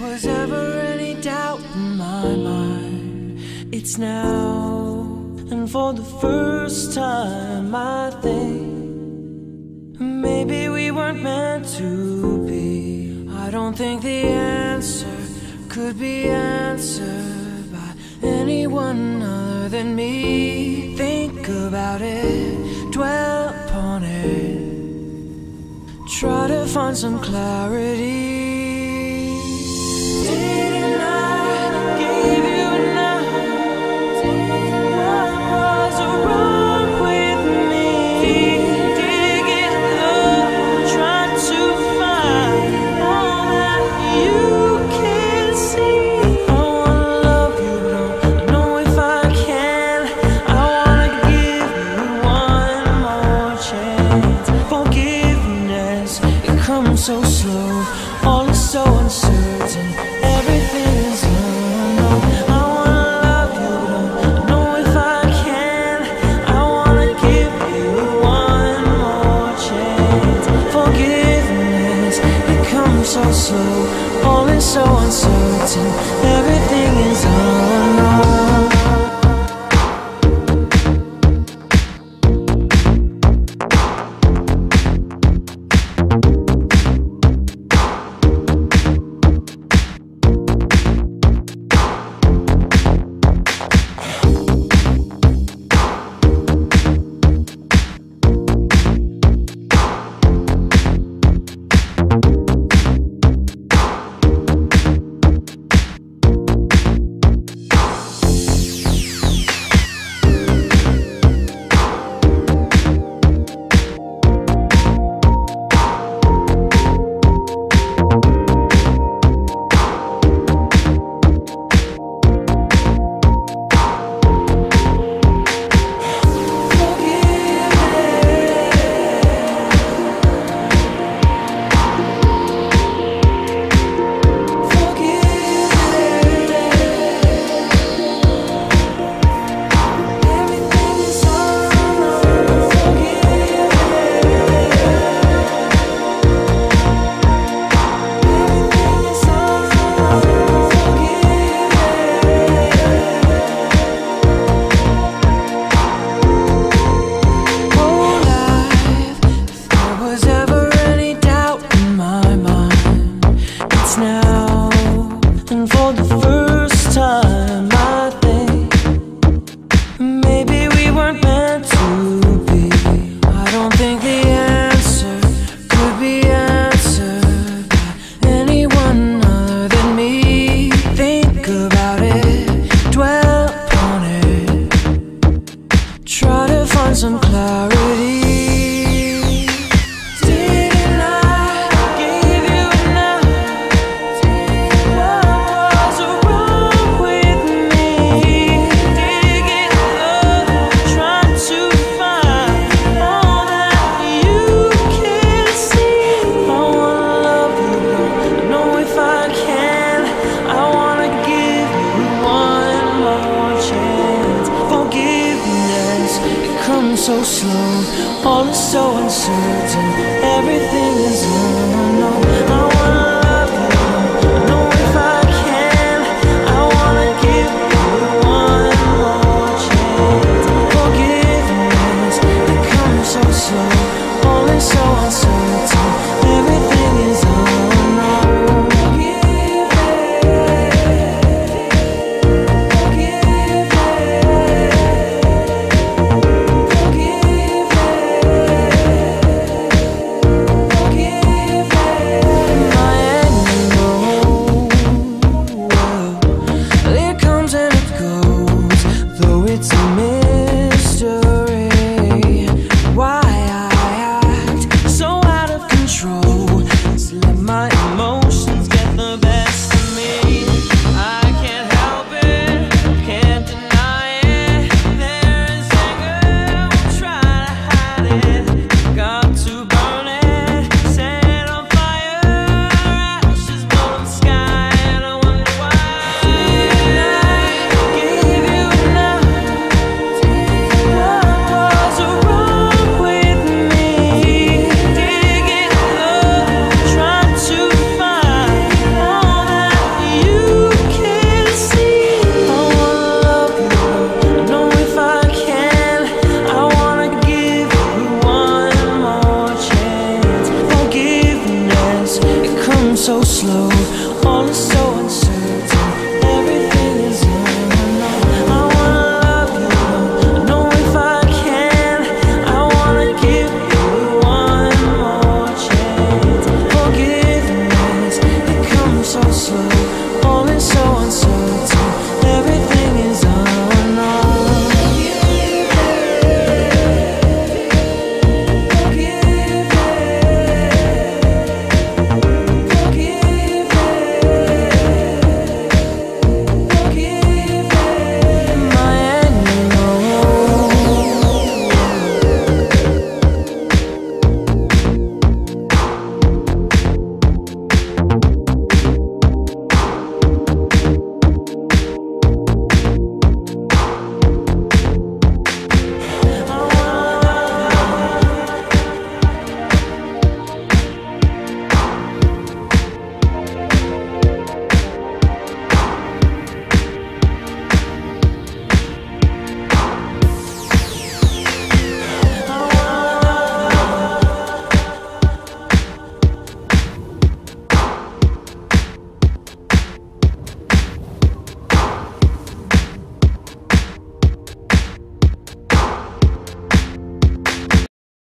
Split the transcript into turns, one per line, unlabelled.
was ever any doubt in my mind, it's now. And for the first time, I think maybe we weren't meant to be. I don't think the answer could be answered by anyone other than me. Think about it, dwell upon it, try to find some clarity. the first time. slow, all is so uncertain, everything is unknown. so slow.